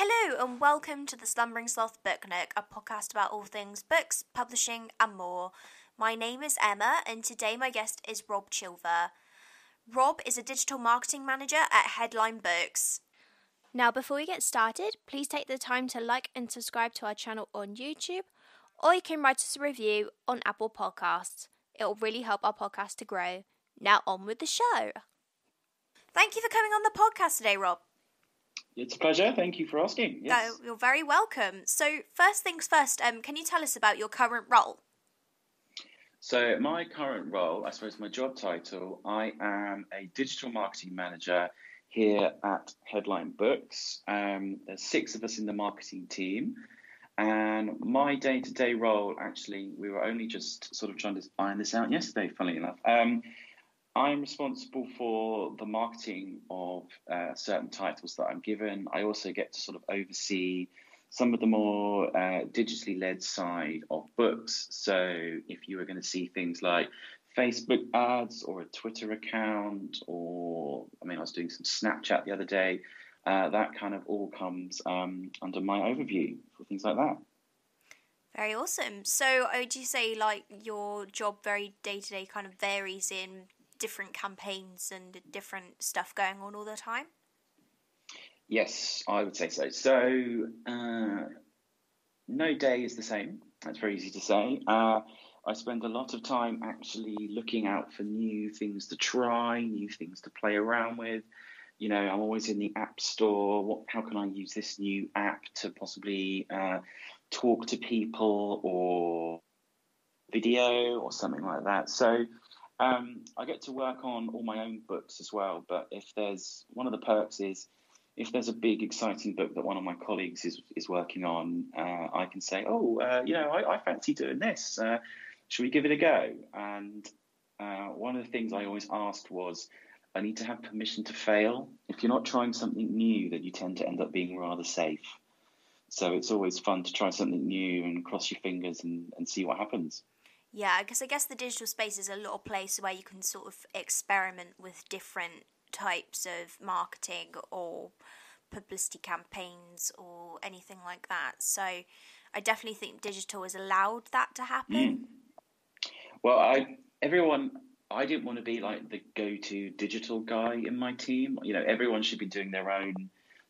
Hello and welcome to the Slumbering Sloth Book Nook, a podcast about all things books, publishing, and more. My name is Emma, and today my guest is Rob Chilver. Rob is a digital marketing manager at Headline Books. Now, before we get started, please take the time to like and subscribe to our channel on YouTube, or you can write us a review on Apple Podcasts. It will really help our podcast to grow. Now, on with the show. Thank you for coming on the podcast today, Rob. It's a pleasure. Thank you for asking. Yes. No, you're very welcome. So, first things first, um, can you tell us about your current role? So, my current role, I suppose my job title, I am a digital marketing manager here at Headline Books. Um, there's six of us in the marketing team. And my day to day role, actually, we were only just sort of trying to iron this out yesterday, funnily enough. Um, I'm responsible for the marketing of uh, certain titles that I'm given. I also get to sort of oversee some of the more uh, digitally led side of books. So if you were going to see things like Facebook ads or a Twitter account, or I mean, I was doing some Snapchat the other day, uh, that kind of all comes um, under my overview for things like that. Very awesome. So, would you say like your job very day to day kind of varies in different campaigns and different stuff going on all the time? Yes, I would say so. So, uh, no day is the same. That's very easy to say. Uh, I spend a lot of time actually looking out for new things to try, new things to play around with. You know, I'm always in the app store. What? How can I use this new app to possibly uh, talk to people or video or something like that? So um, I get to work on all my own books as well. But if there's one of the perks is if there's a big exciting book that one of my colleagues is is working on, uh, I can say, oh, uh, you know, I, I, fancy doing this. Uh, should we give it a go? And uh, one of the things I always asked was, I need to have permission to fail. If you're not trying something new, then you tend to end up being rather safe. So it's always fun to try something new and cross your fingers and, and see what happens. Yeah, because I guess the digital space is a little place where you can sort of experiment with different types of marketing or publicity campaigns or anything like that. So I definitely think digital has allowed that to happen. Mm. Well, I everyone I didn't want to be like the go-to digital guy in my team. You know, everyone should be doing their own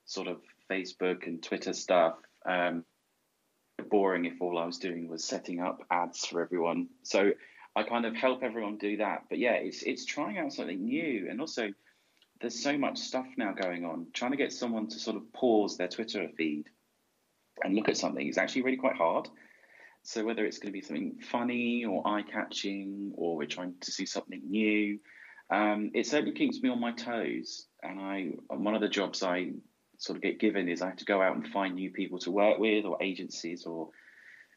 sort of Facebook and Twitter stuff. Um, boring if all I was doing was setting up ads for everyone. So I kind of help everyone do that. But yeah, it's it's trying out something new, and also there's so much stuff now going on. Trying to get someone to sort of pause their Twitter feed and look at something is actually really quite hard. So whether it's going to be something funny or eye-catching, or we're trying to see something new, um, it certainly keeps me on my toes. And I, one of the jobs I sort of get given is I have to go out and find new people to work with or agencies or,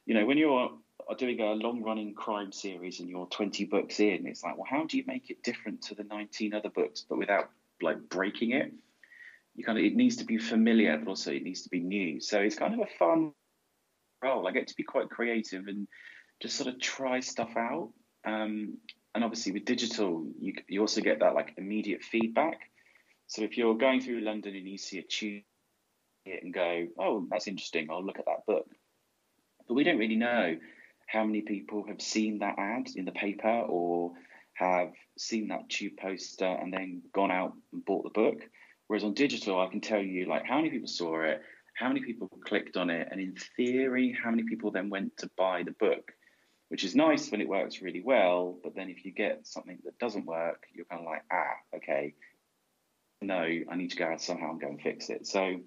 you know, when you're doing a long running crime series and you're 20 books in, it's like, well, how do you make it different to the 19 other books, but without like breaking it? You kind of, it needs to be familiar, but also it needs to be new. So it's kind of a fun role. I get to be quite creative and just sort of try stuff out. Um, and obviously with digital, you, you also get that like immediate feedback. So if you're going through London and you see a tube and go, oh, that's interesting, I'll look at that book. But we don't really know how many people have seen that ad in the paper or have seen that tube poster and then gone out and bought the book. Whereas on digital, I can tell you like how many people saw it, how many people clicked on it, and in theory, how many people then went to buy the book, which is nice when it works really well. But then if you get something that doesn't work, you're kind of like, ah, okay, no, I need to go out somehow and go and fix it. So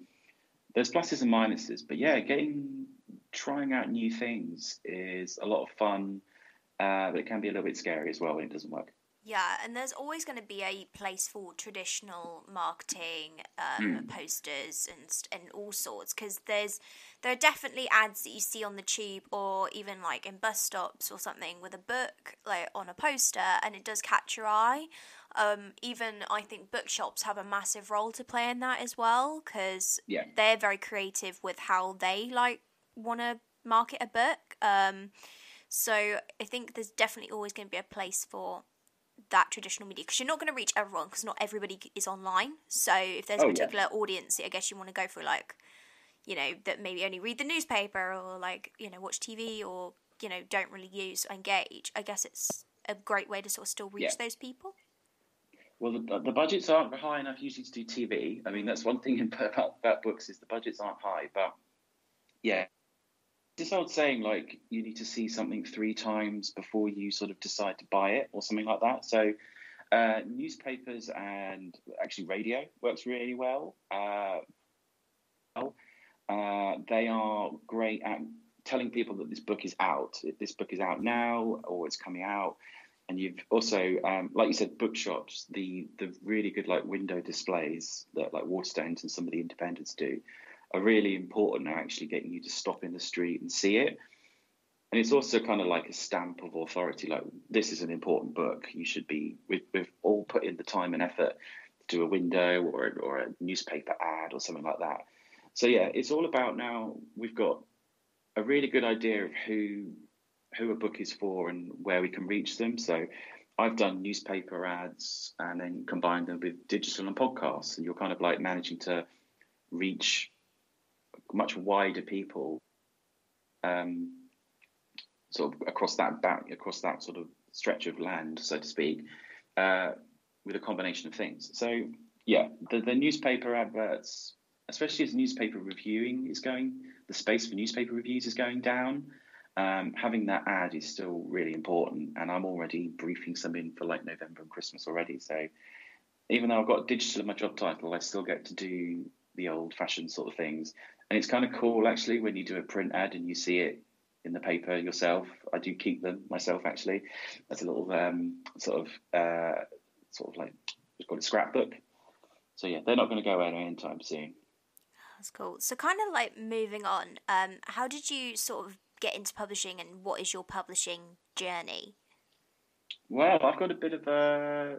there's pluses and minuses, but yeah, getting trying out new things is a lot of fun, uh, but it can be a little bit scary as well when it doesn't work. Yeah, and there's always going to be a place for traditional marketing um, mm. posters and and all sorts because there's there are definitely ads that you see on the tube or even like in bus stops or something with a book like on a poster and it does catch your eye. Um, even I think bookshops have a massive role to play in that as well because yeah. they're very creative with how they like want to market a book. Um, so I think there's definitely always going to be a place for that traditional media because you're not going to reach everyone because not everybody is online. So if there's a oh, particular yeah. audience, I guess you want to go for like you know, that maybe only read the newspaper or like, you know, watch TV or, you know, don't really use engage, I guess it's a great way to sort of still reach yeah. those people. Well, the, the budgets aren't high enough usually to do TV. I mean, that's one thing about, about books is the budgets aren't high. But yeah, this old saying like you need to see something three times before you sort of decide to buy it or something like that. So uh, newspapers and actually radio works really well. Uh, uh, they are great at telling people that this book is out. This book is out now, or it's coming out. And you've also, um, like you said, bookshops. The the really good like window displays that like Waterstones and some of the independents do are really important at actually getting you to stop in the street and see it. And it's also kind of like a stamp of authority. Like this is an important book. You should be. We've, we've all put in the time and effort to do a window or or a newspaper ad or something like that. So yeah, it's all about now. We've got a really good idea of who who a book is for and where we can reach them. So I've done newspaper ads and then combined them with digital and podcasts, and you're kind of like managing to reach much wider people, um, sort of across that back across that sort of stretch of land, so to speak, uh, with a combination of things. So yeah, the the newspaper adverts, especially as newspaper reviewing is going, the space for newspaper reviews is going down um, having that ad is still really important. And I'm already briefing some in for like November and Christmas already. So even though I've got digital in my job title, I still get to do the old fashioned sort of things. And it's kind of cool actually when you do a print ad and you see it in the paper yourself. I do keep them myself actually. That's a little um, sort of uh, sort of like it's called a scrapbook. So yeah, they're not going to go anywhere anytime soon. That's cool. So kind of like moving on, um, how did you sort of get into publishing and what is your publishing journey? Well, I've got a bit of a,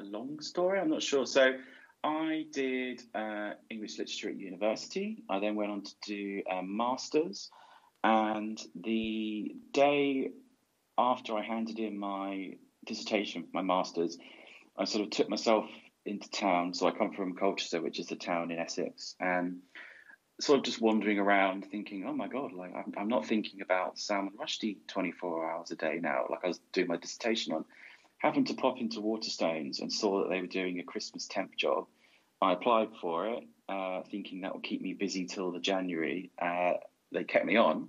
a long story. I'm not sure. So, I did uh, English literature at university. I then went on to do a master's, and the day after I handed in my dissertation my master's, I sort of took myself into town. So I come from Colchester, which is a town in Essex, and sort of just wandering around thinking, oh my God, like I'm, I'm not thinking about Salman Rushdie 24 hours a day now, like I was doing my dissertation on. Happened to pop into Waterstones and saw that they were doing a Christmas temp job. I applied for it, uh, thinking that would keep me busy till the January. Uh, they kept me on,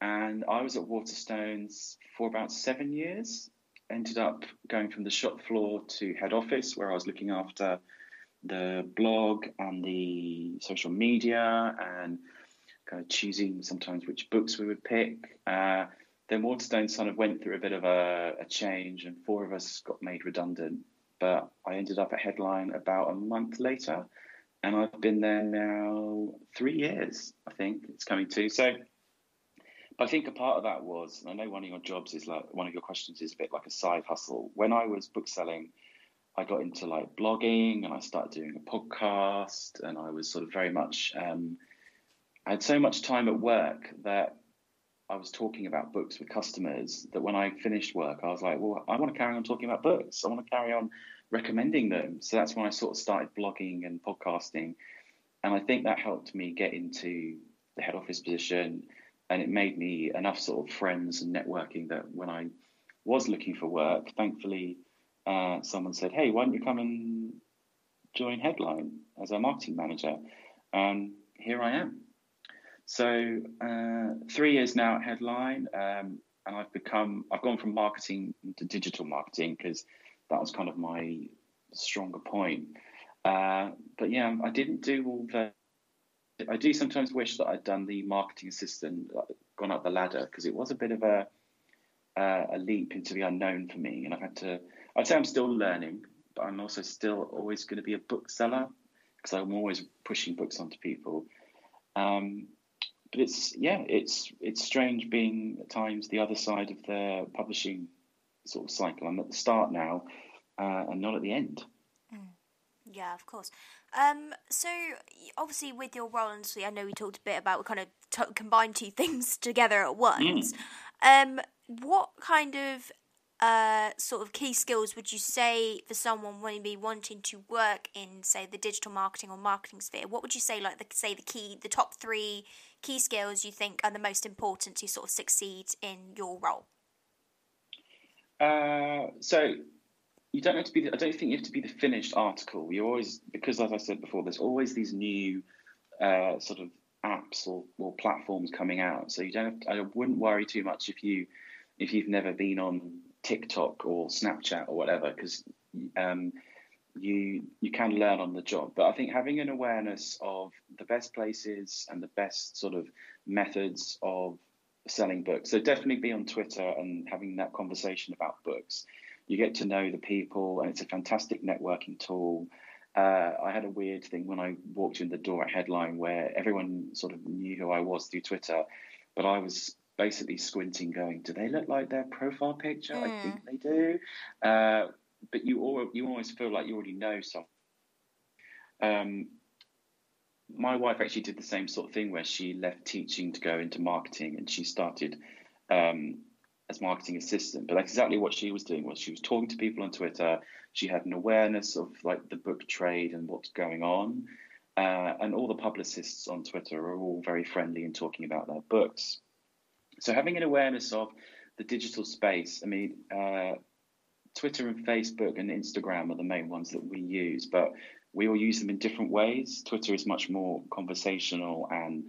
and I was at Waterstones for about seven years. Ended up going from the shop floor to head office, where I was looking after the blog and the social media and kind of choosing sometimes which books we would pick. Uh, then Waterstone kind of went through a bit of a, a, change, and four of us got made redundant. But I ended up at Headline about a month later, and I've been there now three years. I think it's coming to. So I think a part of that was, I know one of your jobs is like one of your questions is a bit like a side hustle. When I was bookselling I got into like blogging and I started doing a podcast and I was sort of very much um, I had so much time at work that I was talking about books with customers that when I finished work I was like well I want to carry on talking about books I want to carry on recommending them so that's when I sort of started blogging and podcasting and I think that helped me get into the head office position and it made me enough sort of friends and networking that when I was looking for work thankfully uh, someone said, "Hey, why don't you come and join Headline as a marketing manager?" And here I am. So uh, three years now at Headline, um, and I've become I've gone from marketing to digital marketing because that was kind of my stronger point. Uh, but yeah, I didn't do all the. I do sometimes wish that I'd done the marketing assistant, gone up the ladder, because it was a bit of a uh, a leap into the unknown for me, and I've had to I'd say I'm still learning, but I'm also still always going to be a bookseller because I'm always pushing books onto people. Um, but it's yeah, it's it's strange being at times the other side of the publishing sort of cycle. I'm at the start now, uh, and not at the end. Mm. Yeah, of course. Um, so obviously, with your role, and I know we talked a bit about we kind of t- combine two things together at once. Mm. Um, what kind of uh, sort of key skills would you say for someone maybe wanting to work in, say, the digital marketing or marketing sphere? What would you say, like, the, say, the key, the top three key skills you think are the most important to sort of succeed in your role? Uh, so you don't have to be. The, I don't think you have to be the finished article. You always because, as I said before, there's always these new uh, sort of apps or, or platforms coming out. So you don't. To, I wouldn't worry too much if you if you've never been on TikTok or Snapchat or whatever, because um, you you can learn on the job. But I think having an awareness of the best places and the best sort of methods of selling books. So definitely be on Twitter and having that conversation about books. You get to know the people, and it's a fantastic networking tool. Uh, I had a weird thing when I walked in the door at Headline where everyone sort of knew who I was through Twitter, but I was basically squinting, going, "Do they look like their profile picture? Mm. I think hmm. they do." Uh, but you all you always feel like you already know something. Um, my wife actually did the same sort of thing where she left teaching to go into marketing, and she started um, as marketing assistant. But that's exactly what she was doing. Was she was talking to people on Twitter. She had an awareness of like the book trade and what's going on. Uh, and all the publicists on Twitter are all very friendly and talking about their books. So having an awareness of the digital space, I mean, uh, Twitter and Facebook and Instagram are the main ones that we use, but we all use them in different ways. Twitter is much more conversational and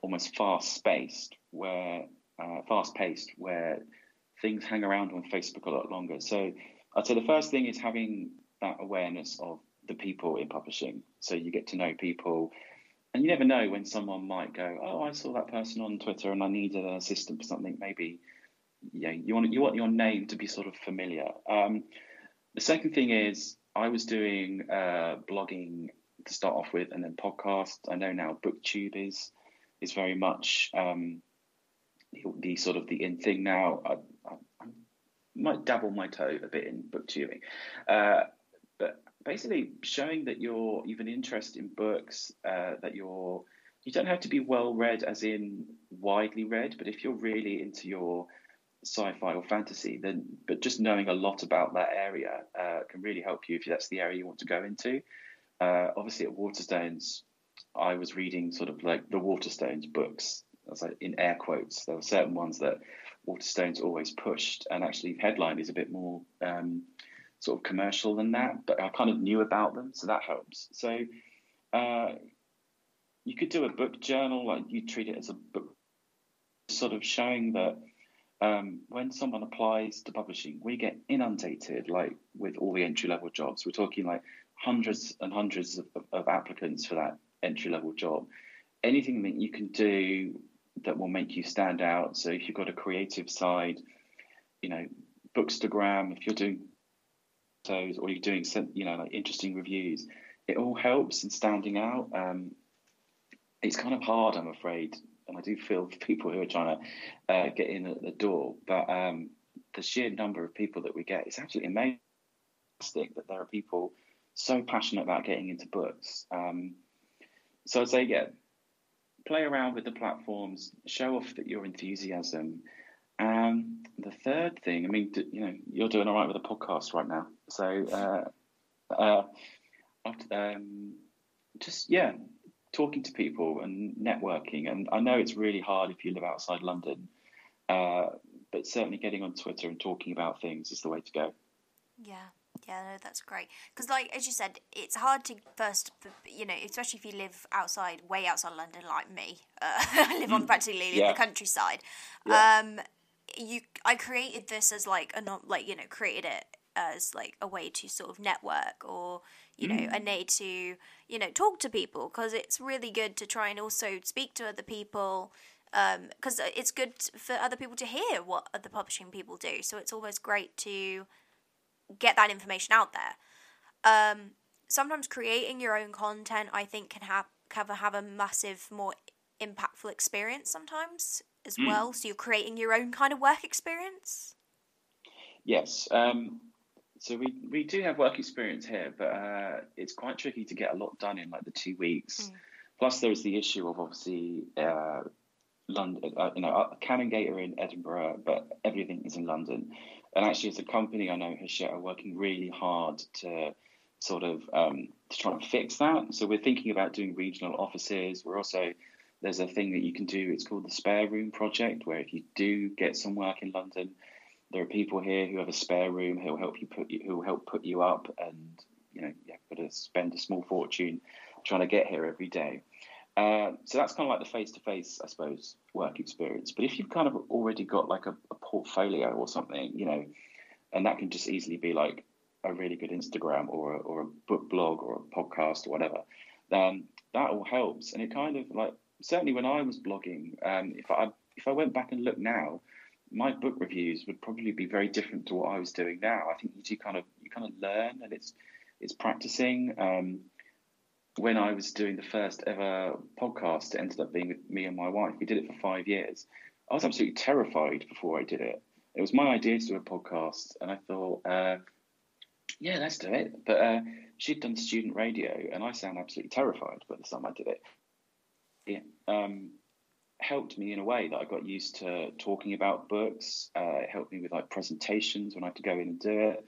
almost fast paced, where uh, fast paced, where things hang around on Facebook a lot longer. So I'd say the first thing is having that awareness of the people in publishing. So you get to know people, and you never know when someone might go, "Oh, I saw that person on Twitter, and I needed an assistant for something." Maybe yeah, you want you want your name to be sort of familiar. Um, the second thing is I was doing uh, blogging to start off with, and then podcast. I know now BookTube is is very much um, the, the, sort of the in thing now. I, I, I, might dabble my toe a bit in booktubing, uh, but basically showing that you're you've an interest in books, uh, that you're you don't have to be well read as in widely read, but if you're really into your sci-fi or fantasy, then but just knowing a lot about that area uh, can really help you if that's the area you want to go into. Uh, obviously, at Waterstones, I was reading sort of like the Waterstones books. That's like in air quotes. There were certain ones that Waterstones always pushed, and actually, Headline is a bit more um, sort of commercial than that. But I kind of knew about them, so that helps. So. Uh, you could do a book journal, like you treat it as a book, sort of showing that um, when someone applies to publishing, we get inundated like with all the entry level jobs. We're talking like hundreds and hundreds of, of applicants for that entry level job. Anything that you can do that will make you stand out. So if you've got a creative side, you know, Bookstagram, if you're doing those or you're doing some, you know, like interesting reviews, it all helps in standing out. Um, it's kind of hard, I'm afraid, and I do feel for people who are trying to uh, get in at the door. But um, the sheer number of people that we get is absolutely amazing. That there are people so passionate about getting into books. Um, so I'd say, yeah, play around with the platforms, show off that your enthusiasm. Um, the third thing, I mean, you know, you're doing all right with a podcast right now, so uh, uh, um, just yeah, talking to people and networking. And I know it's really hard if you live outside London, uh, but certainly getting on Twitter and talking about things is the way to go. Yeah. Yeah, no, that's great. Because, like as you said, it's hard to first, you know, especially if you live outside, way outside London, like me. Uh, I live on mm. practically yeah. the countryside. Yeah. Um, you, I created this as like a not like you know created it as like a way to sort of network or you know mm. a need to you know talk to people because it's really good to try and also speak to other people because um, it's good for other people to hear what other publishing people do so it's always great to get that information out there um, sometimes creating your own content i think can have have a, have a massive more impactful experience sometimes as mm. well so you're creating your own kind of work experience yes um, so we, we do have work experience here, but uh, it's quite tricky to get a lot done in like the two weeks. Mm. Plus, there is the issue of obviously uh, London, uh, you know, uh, Canongate are in Edinburgh, but everything is in London. And actually, as a company, I know Hachette are working really hard to sort of um, to try and fix that. So we're thinking about doing regional offices. We're also there's a thing that you can do. It's called the Spare Room Project, where if you do get some work in London, there are people here who have a spare room who will help you put you who will help put you up, and you know you have got to spend a small fortune trying to get here every day. Uh, so that's kind of like the face-to-face, I suppose, work experience. But if you've kind of already got like a, a portfolio or something, you know, and that can just easily be like a really good Instagram or a, or a book blog or a podcast or whatever, then that all helps. And it kind of like certainly when I was blogging, um, if I if I went back and look now, my book reviews would probably be very different to what I was doing now. I think you do kind of you kind of learn and it's it's practicing. Um, when I was doing the first ever podcast, it ended up being with me and my wife. We did it for five years. I was absolutely terrified before I did it. It was my idea to do a podcast, and I thought, uh, yeah, let's do it. But uh, she'd done student radio, and I sound absolutely terrified by the time I did it. It um, helped me in a way that I got used to talking about books. Uh, it helped me with like presentations when I had to go in and do it.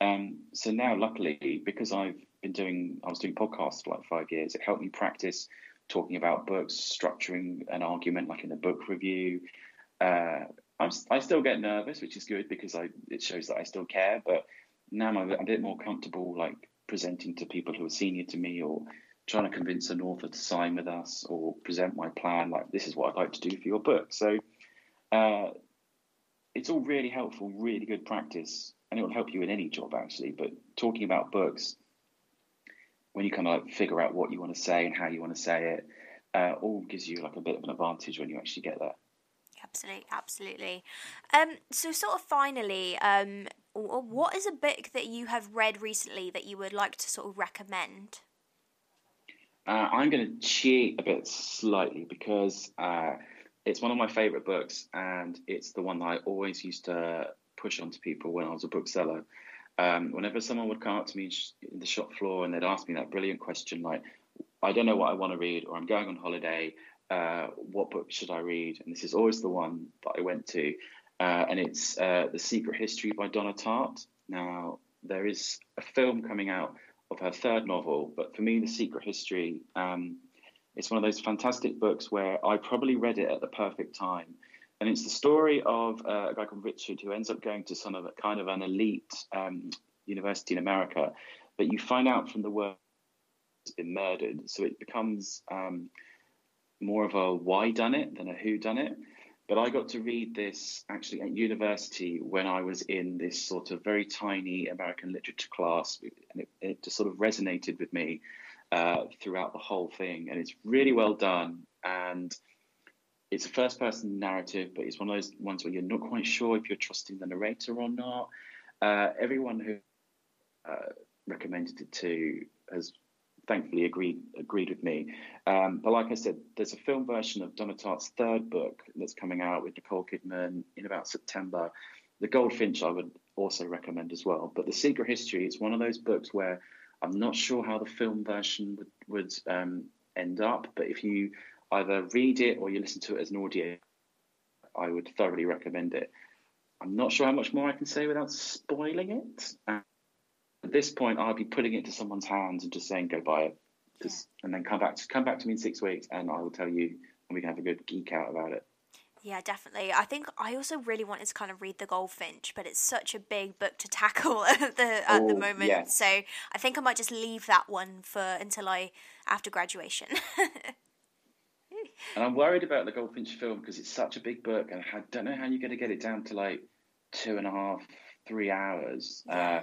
Um, so now, luckily, because I've been doing, I was doing podcasts for like five years. It helped me practice talking about books, structuring an argument like in a book review. Uh, I'm, I still get nervous, which is good because I it shows that I still care. But now I'm a, bit more comfortable, like presenting to people who are senior to me, or trying to convince an author to sign with us, or present my plan. Like this is what I'd like to do for your book. So uh, it's all really helpful, really good practice, and it will help you in any job actually. But talking about books when you kind of like figure out what you want to say and how you want to say it, uh, all gives you like a bit of an advantage when you actually get there. Absolutely, absolutely. Um, so, sort of finally, um, what is a book that you have read recently that you would like to sort of recommend? Uh, I'm going to cheat a bit slightly because uh, it's one of my favourite books and it's the one that I always used to push onto people when I was a bookseller um, whenever someone would come up to me in the shop floor and they'd ask me that brilliant question, like, I don't know what I want to read, or I'm going on holiday, uh, what book should I read? And this is always the one that I went to, uh, and it's uh, The Secret History by Donna Tartt. Now, there is a film coming out of her third novel, but for me, The Secret History, um, it's one of those fantastic books where I probably read it at the perfect time and it's the story of uh, a guy called Richard who ends up going to some of kind of an elite um, university in America, but you find out from the work has been murdered, so it becomes um, more of a why done it than a who done it. But I got to read this actually at university when I was in this sort of very tiny American literature class, and it, it just sort of resonated with me uh, throughout the whole thing. And it's really well done, and it's a first person narrative, but it's one of those ones where you're not quite sure if you're trusting the narrator or not. Uh, everyone who uh, recommended it to has thankfully agreed agreed with me. Um, but like I said, there's a film version of Donna Tartt's third book that's coming out with Nicole Kidman in about September. The Goldfinch I would also recommend as well. But The Secret History is one of those books where I'm not sure how the film version would, would um, end up. But if you either read it or you listen to it as an audio, I would thoroughly recommend it. I'm not sure how much more I can say without spoiling it. At this point, I'll be putting it into someone's hands and just saying, "Go buy it," yeah. and then come back to come back to me in six weeks, and I will tell you, and we can have a good geek out about it. Yeah, definitely. I think I also really wanted to kind of read The Goldfinch, but it's such a big book to tackle at the at Ooh, the moment. Yeah. So I think I might just leave that one for until I after graduation. And I'm worried about the Goldfinch film because it's such a big book, and I don't know how you're going to get it down to like two and a half, three hours. Uh,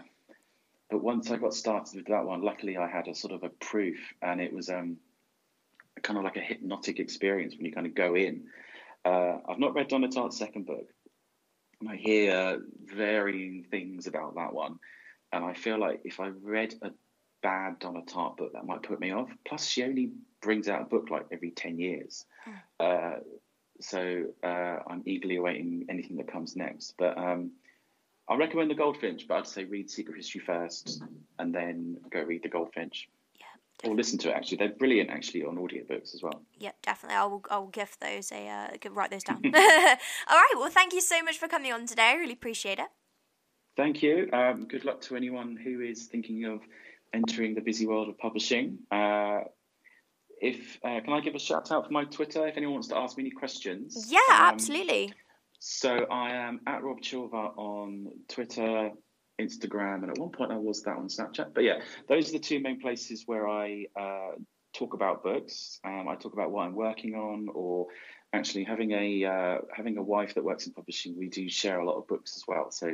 but once I got started with that one, luckily I had a sort of a proof, and it was um, kind of like a hypnotic experience when you kind of go in. Uh, I've not read Donna Tartt's second book, and I hear varying things about that one. And I feel like if I read a bad Donna Tartt book, that might put me off. Plus, she only brings out a book like every 10 years. Mm. Uh, so uh, I'm eagerly awaiting anything that comes next. But um, I recommend The Goldfinch, but I'd say read Secret History first and then go read The Goldfinch. Yeah, or listen to it actually. They're brilliant actually on audiobooks as well. Yep, definitely. I will, I will give those a, uh, write those down. All right. Well, thank you so much for coming on today. I really appreciate it. Thank you. Um, good luck to anyone who is thinking of entering the busy world of publishing. Uh, if uh, can I give a shout out for my Twitter if anyone wants to ask me any questions? Yeah, um, absolutely. So I am at Rob Chilver on Twitter, Instagram, and at one point I was that on Snapchat. But yeah, those are the two main places where I uh, talk about books. Um, I talk about what I'm working on, or actually having a uh, having a wife that works in publishing. We do share a lot of books as well, so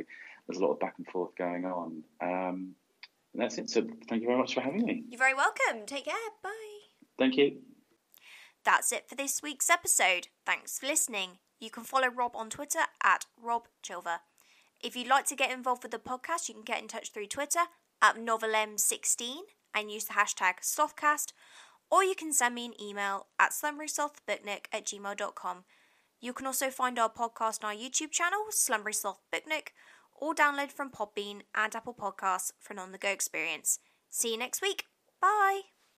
there's a lot of back and forth going on. Um, that's it. So thank you very much for having me. You're very welcome. Take care. Bye. Thank you. That's it for this week's episode. Thanks for listening. You can follow Rob on Twitter at Rob Chilver. If you'd like to get involved with the podcast, you can get in touch through Twitter at NovelEm16 and use the hashtag Slothcast, or you can send me an email at slumberingslothbooknook at gmail.com. You can also find our podcast on our YouTube channel, Slumbery Sloth Booknick, or download from Podbean and Apple Podcasts for an on the go experience. See you next week. Bye.